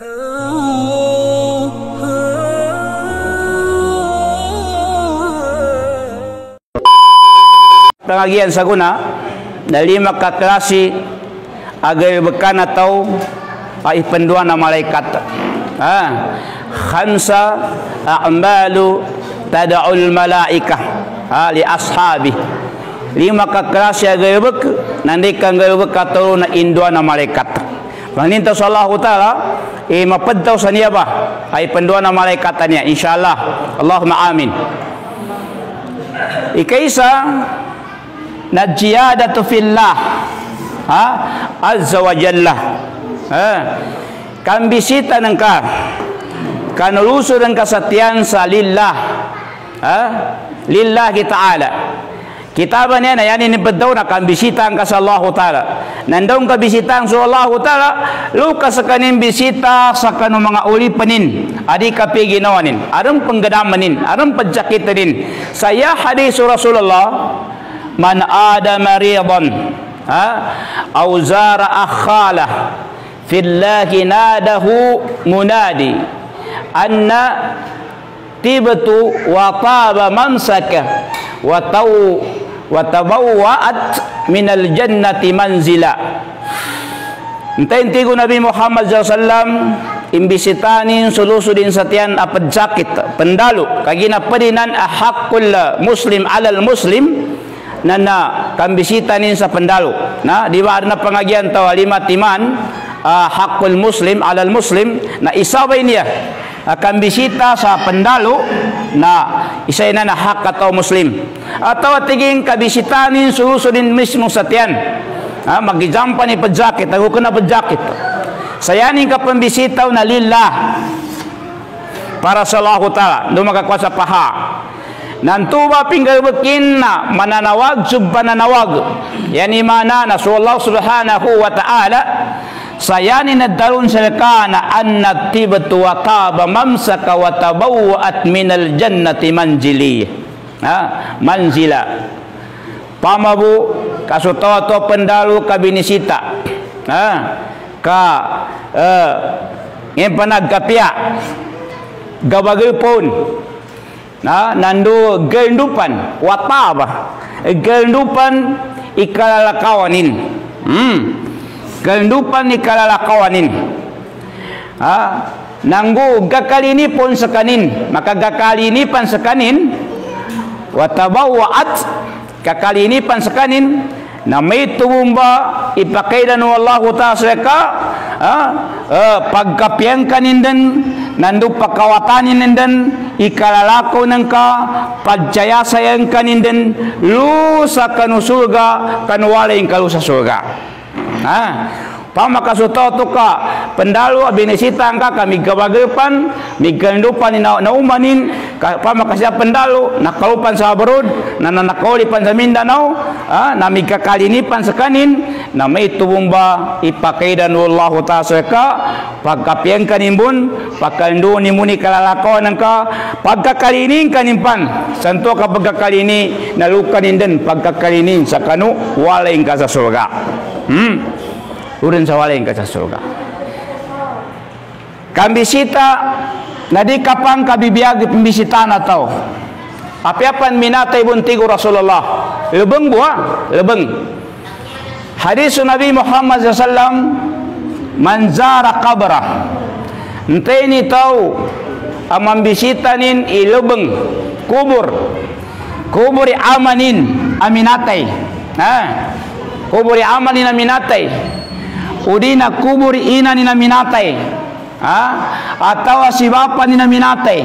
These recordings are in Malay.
Pengagian saguna dari maka klasi agar bekan atau ai penduan malaikat. Ha. Khamsa a'malu tad'ul malaikah ha, li ashabi. Lima ka klasi agar bek nanti kan agar bek atau na induan malaikat. Paninta sallallahu taala eh mapaddaw sa niya ba ay penduan malaikat niya insyaallah. Allahumma amin. Ikaisa na ziyadatu fillah. Ha? Azza wa jalla. Ha? Kan bisita nang ka kan lusu nang kasatian sa lillah. Ha? Lillahi ta'ala kita niya na yan ini bedaw na kan bisita ang sa Allah ta'ala. Nandong ka bisita ang sa Allah ta'ala luka sa kanin bisita sa kanong mga uli panin adi kapi ginawanin arang penggadamanin arang pagjakitanin saya hadis Rasulullah man ada maridan ha au zara akhala fillahi nadahu munadi anna tibtu wa taba mamsaka wa tau wa tabawwa'at minal jannati manzila. Entah tigo Nabi Muhammad SAW imbisitanin sulusudin satian apad sakit pendalu kagina pedinan ahakul muslim alal muslim nana kambisitanin sa pendalu. Na di ba na pangagian taw lima timan uh, hakul muslim alal muslim. Na isabay niya uh, kambisita sa pendalu na isay na na hak atau muslim atau tiging kabisitanin sulusudin mismo sa tiyan. Ha, magijampa ni padjakit ako na padjakit sayanin ka pambisitaw na lillah para sa Allah Ta'ala dumakakwasa paha. Nantuba pinggal bekin na mananawag sub pananawag yani mana na Allah subhanahu wa ta'ala sayani na darun sila na anna tibatu wa taba mamsaka wa tabawwa'at minal jannati manjili ha? Manzila. Pamabu kasutoto pendalu kabinisita ha? Ka eh uh, panagkapya gabagipon na nandu gendupan wataba gendupan ikalalakawanin hmm gendupan ikalalakawanin ha? Nanggu gakali ini pun sekanin. Maka gakali ini pan sekanin. Watabawat gakali ini pan sekanin. Na may tumumba ipakailan Allah ta'ala seka ha? Uh, pagkapyan kanindan nandu pakawatanin nindan ikalalako nang ka padjaya sayang kanindan lu sa kanu surga. Kanuwala yung kalu sa surga ha? Pamakasuto to ka pendalu binisita ka kami gawagapan migandupan ni naumanin pamakasya pendalu nakalupan sa abrod nananakaulipan sa Mindanao ha? Na migkakalinipan sa kanin na may tubumba ipakaidan Allah ta ka pagkapian kanimbun pagkandu ni muni kalalakaw nang ka pagkakalinin kanimpan santo ka pagkakalini nalukanin din pagkakalinin sa kanu walay ka sa surga hmm. Urin sa walay ka sa surga kambisita na di kapang kabibiyag pembisita na tao apiapan minatay buntigo Rasulullah. Lebeng buah lebeng. Hadis Nabi Muhammad SAW manzara kabra entay ni tao ang mambisitanin ilubeng kubur. Kuburi amanin aminatay ha kuburi amanin aminatay udi na kuburi ina ni naminatay ha? Atau si bapa ni naminatay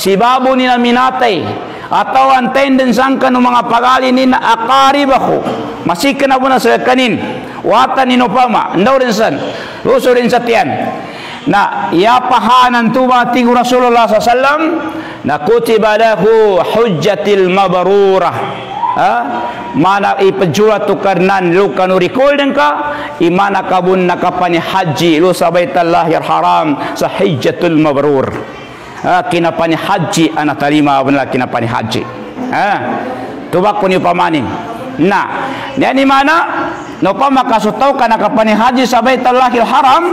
si babu ni naminatay atau anten dan sangka ng mga pagali ni na akarib ako masikan ako na sa kanin watan ni nopama ndaw rin san. Luso rin sa tiyan na iapahanan tuba tigo Rasulullah SAW na kutiba lahu hujjatil mabarurah ha? Mana ipajura tu karnan lu kanu recall dan ka? Imana kabun nakapani haji lu sabaitallahir haram sa hajjatul mabrur. Ha? Kinapani haji ana tarima benar kinapani haji. Ha? Tuba kuni pamanin nah yani mana no pa makasutaw ka nakapani haji sa Baitullahil Haram.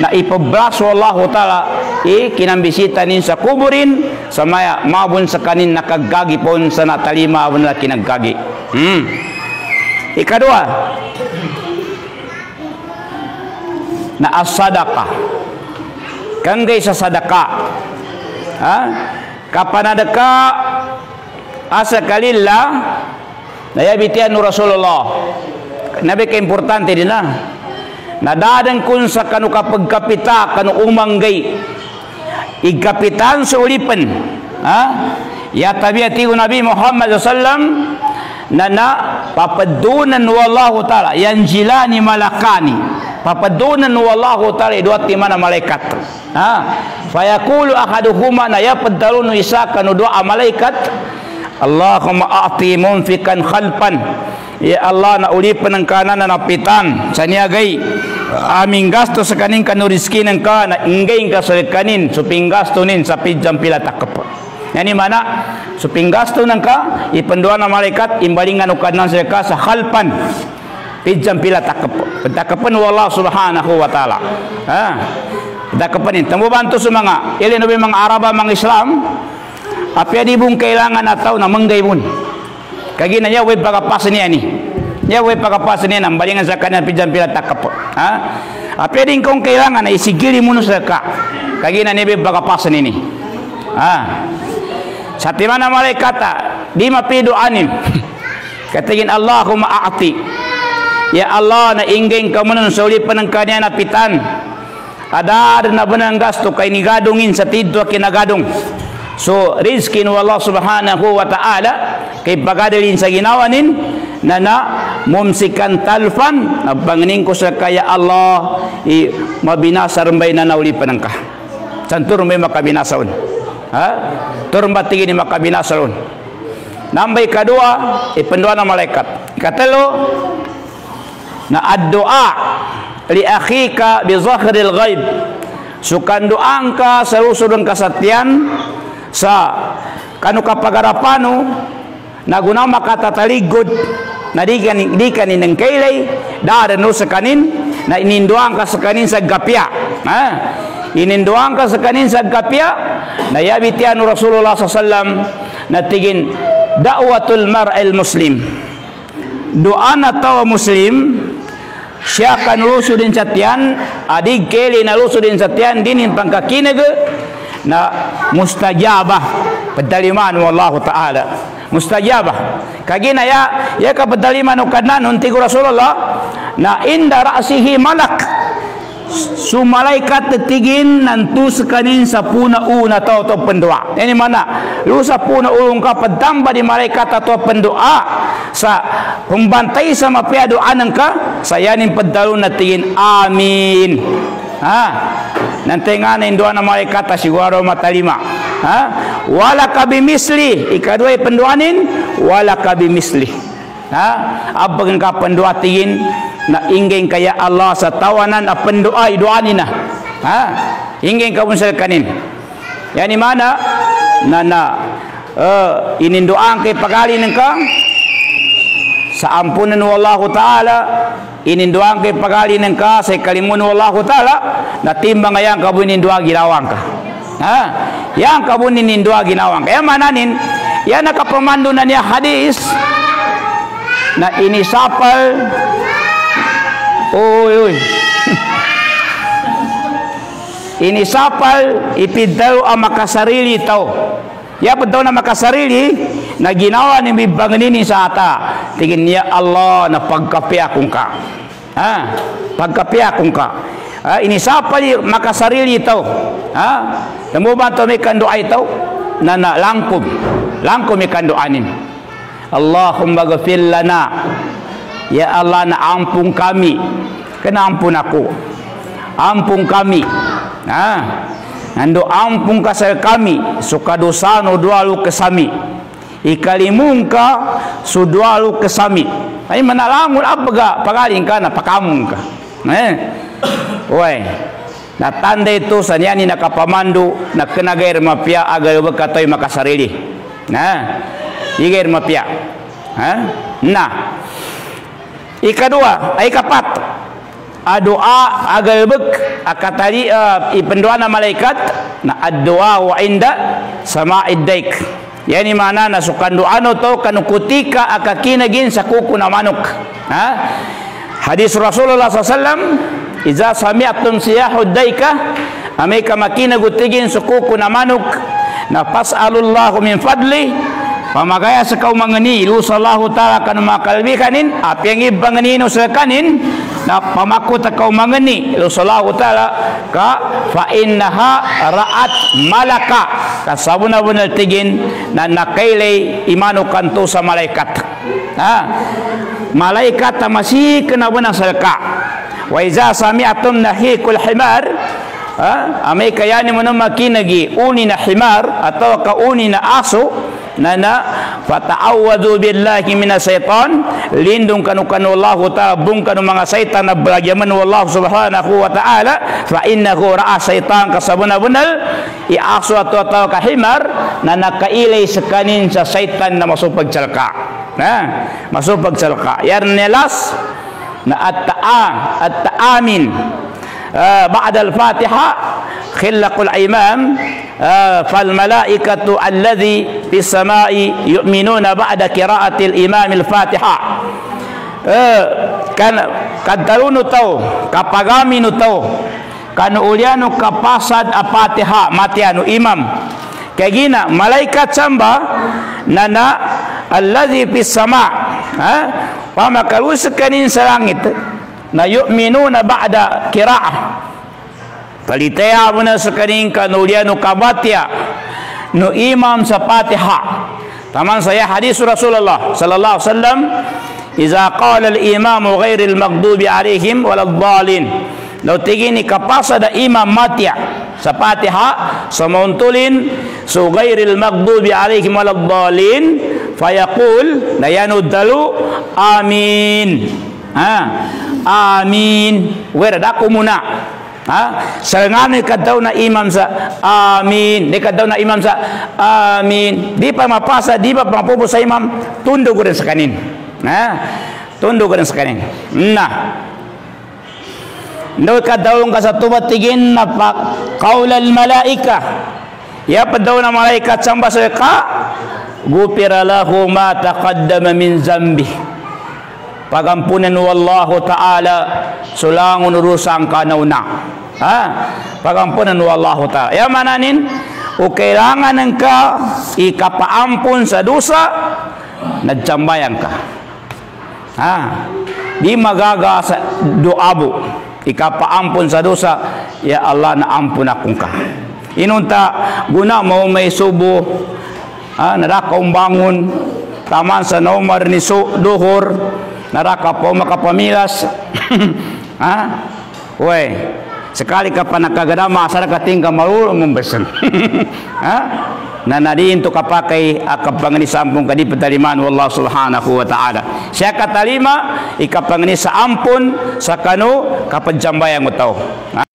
Na ipabras Allah taala i kinambisita nin sa kuburin sa maya mabun sa kanin nakagagi pon sa natalima na kinagagi hmm. Ikadua na as-sadaqah. Kanggay sa sadaka ha? Kapanadaka asa kalilla nayabitian Rasulullah nabi ka importante din na nadadan kun sa kanu kapagkapita kanu umanggay igapitan sa ulipan ha? Ya tabiati Nabi Muhammad sallam na na papadunan wallahu taala yan jilani malakani. Papadunan wallahu taala dua timana malaikat. Ha? Fayaqulu ahaduhuma na ya isa kanu dua malaikat. Allahumma a'ti munfikan khalpan Ya Allah na ulipan ng kanan na napitan sa niyagay aming gasto sa kanin kanu rizki ng ka na ingay ka sa kanin suping gasto nin sa pidyang pila takap yani mana? Suping gasto ng ka ipandua na malaikat imbalingan ukanan sa ka sa khalpan pidyang pila takap takapan wallah subhanahu wa ta'ala. Ha? Takapan tamo bantu sa mga ilin mga Araba mga Islam. Apya di bung kailangan ataw na manggay mun kagi na ya we pagapas ni ya we pagapas ni nam balingan sa kanan pijan pila takap ha? Apa din kong kailangan ay sigili mo sa ka kagi na nebe pagapas ni ni. Ha? Sa timana malaikat di mapido anim katingin Allahumma a'ti. Ya Allah na inggeng kamu nun sa ulipan ng kanya napitan ada ada na banang gasto kay ni gadungin sa tidwa kinagadong so rizkin wallah subhanahu wa ta'ala. Kay pagadalin sa ginawa nin. Na na mumsikan talfan. Na banganing ko sa kaya Allah. I mabinasa rumbay na nauli pa ng ka santur may makabinasa on ha? Turba tingin ni makabinasa on nambay kadua ipendua na malaikat. Ikatalo na addu'a li akhika bi zahril ghaib. Sukan doang ka sa usudon kasatian sa kanu kapagarapano nagunaw makatataligod na di kanin di kanin ng kailay dada no sa kanin na ininduang ka sa kanin sa gapya. Ha? Ininduang ka sa kanin sa gapya na yabitian Rasulullah sallam na tigin da'watul mar'il muslim. Doa na tawa muslim siya kan lusudin sa tiyan adig keli na lusudin sa tiyan dinin pangkakinag na mustajabah. Padaliman wallahu ta'ala. Mustajabah. Kagina ya ya ka badalima no kanan unti Rasulullah na inda ra'sihi malak. Su malaikat tigin nantu sekanin sa puna una tau to pendua. Ini mana? Lu sa puna ulung ka padamba di malaikat atau pendua. Sa pembantai sama pia doa nangka saya ni pedalu na tigin amin ha? Nanti ngana doa na malaikat siguro matalima ha? Wala kabimisli ikadua penduanin wala kabimisli ha? Abang ka penduatin na ingin kaya Allah sa tawanan a pendoa doanina ha? Ingin ka kanin yani mana? Na na uh, ini doa ke pagali nengka sa ampunan wallahu taala ini doa ke pagali nengka sa kalimun wallahu taala na timbang ayang kabunin doa gilawang ka. Ha? Yang kamu ninin dua ginawang kaya mananin ya nakapemandu na niya hadis na ini sapal oy oy ini sapal ipiddaw ang makasarili tao. Ya bedaw na makasarili na ginawa ni bibanganini sa ata tingin niya Allah na pagkapi akong ka ha? Pagkapi akong ka ha, ini siapa ni? Makasarili tau. Ha? Temu bantu mi kan doa itu nana langkum langkum mi kan doa ni. Allahumma ghfir lana. Ya Allah na ampun kami. Kena ampun aku. Ampun kami. Ha? Ando ampun kasal kami. Suka dosa no dua lu kesami ikalimunka su dua lu kesami ai mana abga pagaling kana pakamun ka eh Woi. Na tanda itu sanyani na kapamandu na kenagair mapia agar berkatoi makasarili. Nah, igair mapia. Ha? Nah. Ikadua, ay kapat. Doa agar bek akan tadi uh, ipendua na malaikat na doa wa inda sama iddaik. Yani mana na sukan doa no to kanu kutika akakinagin sa kuku na manok. Ha? Hadis Rasulullah SAW Iza sami'atum siyahud daika Amika makina gutigin sukuku na manok Na pas'alullahu min fadli Pamagaya sa kau mangani Ilusallahu ta'ala kanu makalbi kanin Api yang ibangani no sa kanin Na pamaku ta kau mangani Ilusallahu ta'ala Ka fa innaha ra'at malaka. Kasabuna bunal tigin Na nakailay imanu kanto sa malaikat. Ha? Malaikat ta masih kena bunal salka Wa iza sami'atum nahikul himar ha? Amai kayani mana makin lagi uni na himar atau ka uni na asu nana fata'awwadhu billahi minas syaitan lindung kanu Allah taala bung kanu mga syaitan na bagaimana wallahu subhanahu wa ta'ala fa innahu ra'a syaitan kasabuna bunal i asu atau atau ka himar nana kailay sekanin sa syaitan na masuk pagcalka ha masuk pagcalka yar nelas na at-ta'a at-ta'amin آه بعد الفاتحة خلق الإمام Ah, fal malaikatu allazi bis samai yu'minuna ba'da qira'atil imam al fatiha. Eh kan kadarunu tau kapagami nu tau kan, kan ulianu kapasad apatiha matianu imam. Kegina malaikat samba nana allazi bis sama. Ha? Pamakalusakanin sarangit na yu'minuna ba'da qira'ah. Palitea muna sekaning kanulia nu kabatia nu imam sa Fatihah taman saya hadis Rasulullah sallallahu alaihi wasallam iza qala al imam ghair al maghdubi alaihim wal dhalin law tigini kapasa da imam matia sa Fatihah samuntulin su ghair al maghdubi alaihim wal dhalin fayaqul la yanuddalu amin ha amin wera da kumuna ha? Serangan ni na imam sa amin. Ni kata na imam sa amin. Di pa mapasa di pa mapupo sa imam rin sa kanin ha? Tundog ko rin sa kanin nah no ka sa tubat tigin na pa qaula al malaika. Ya padaw na malaikat samba sa ka gupira lahu ma taqaddama min zambi pagampunan wallahu taala sulangun urusan kanauna. Ha? Pagampunan wallahu taala. Ya mananin o kailangan ka ikapaampun sa dosa nagcambayan ka. Ha? Di magaga sa doabo ikapaampun sa dosa ya Allah na ampun akong ka. Inunta guna mo may subo ha? Narakaw bangon taman sa nomar ni so, duhor naraka po makapamilas ha? We sekali ka pa nakagadama asara ka tingka marulong mong besan ha? Na nadiin to kapakai akapangani sampung kadi petaliman wallahu subhanahu wa ta'ala. Siya katalima ikapangani sa ampun sa kanu kapajambayang utaw ha?